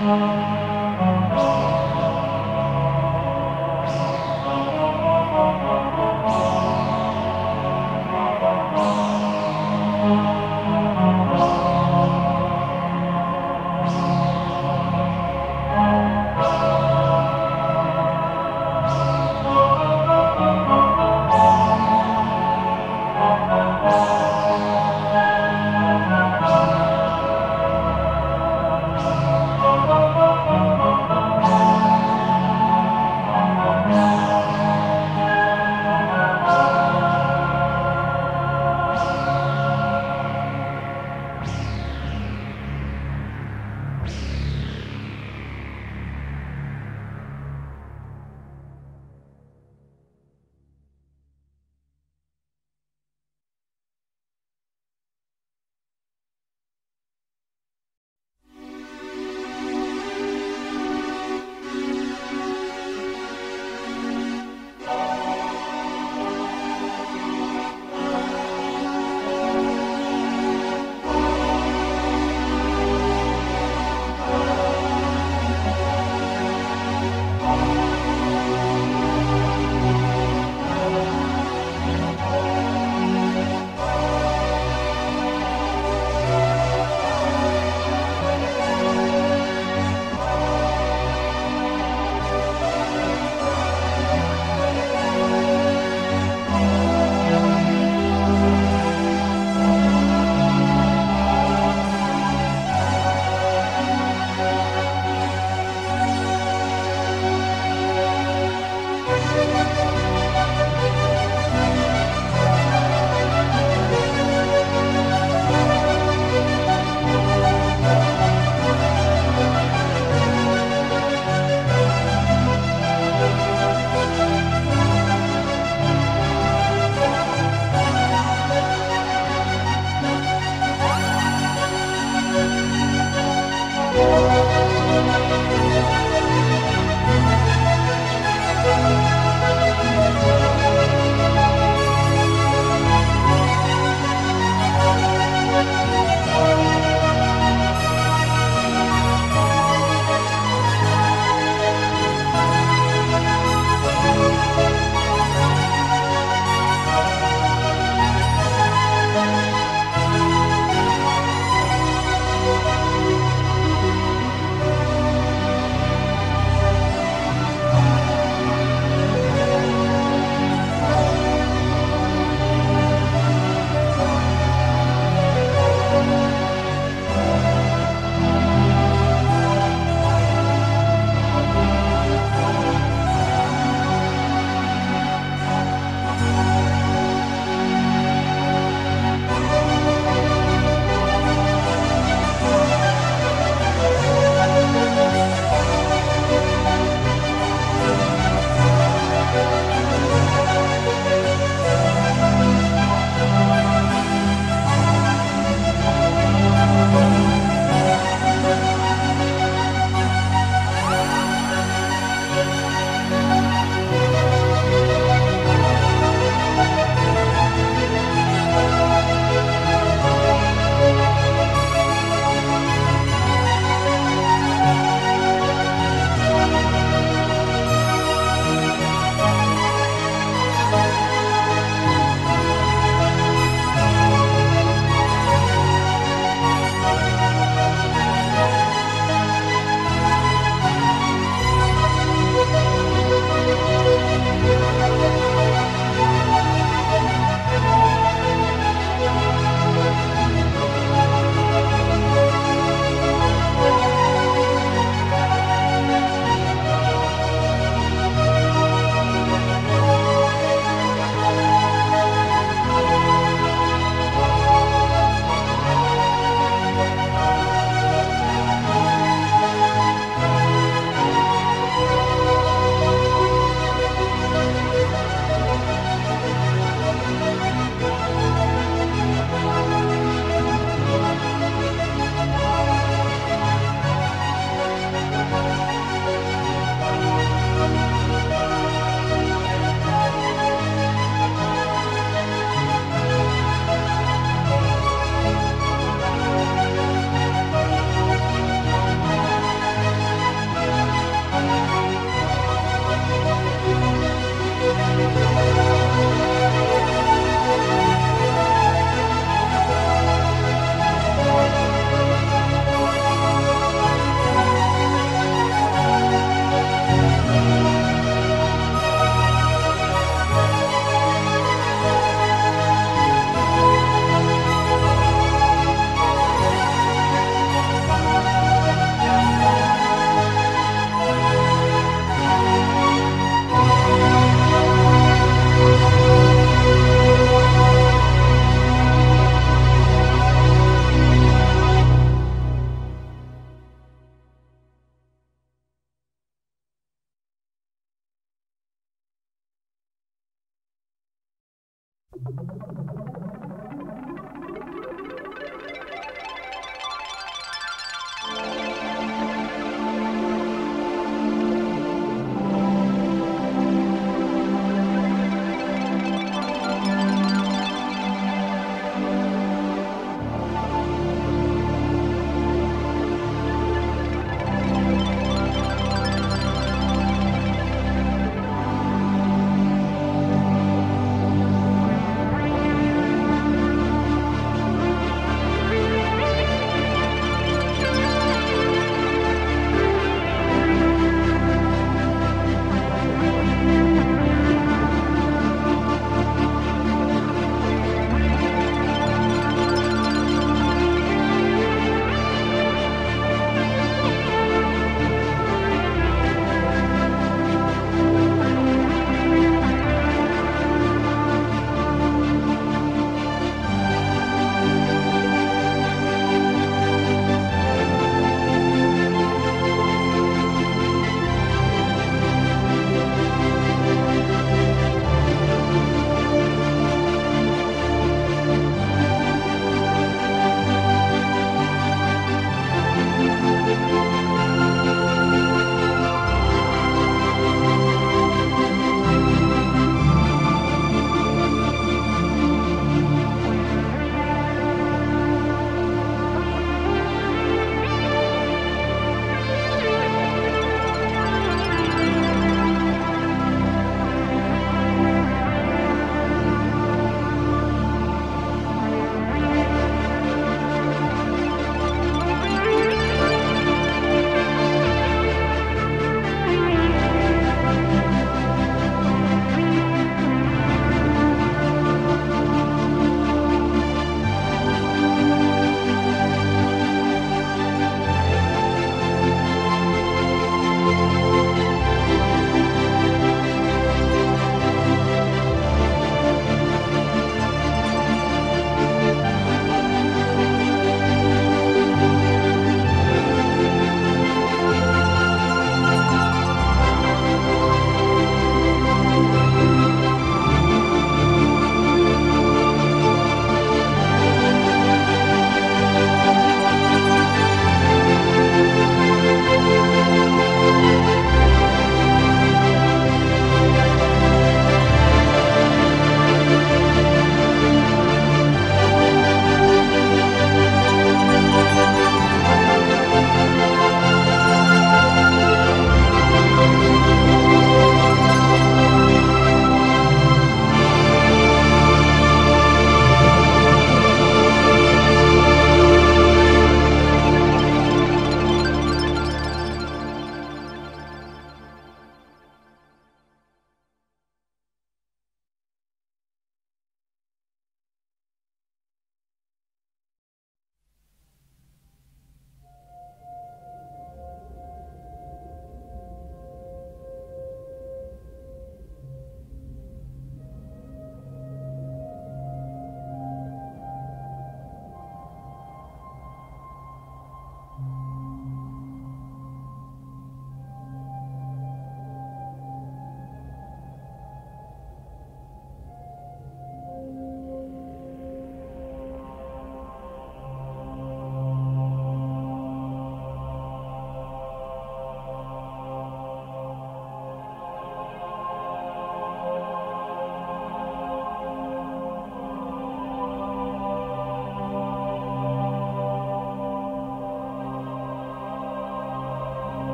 Müzik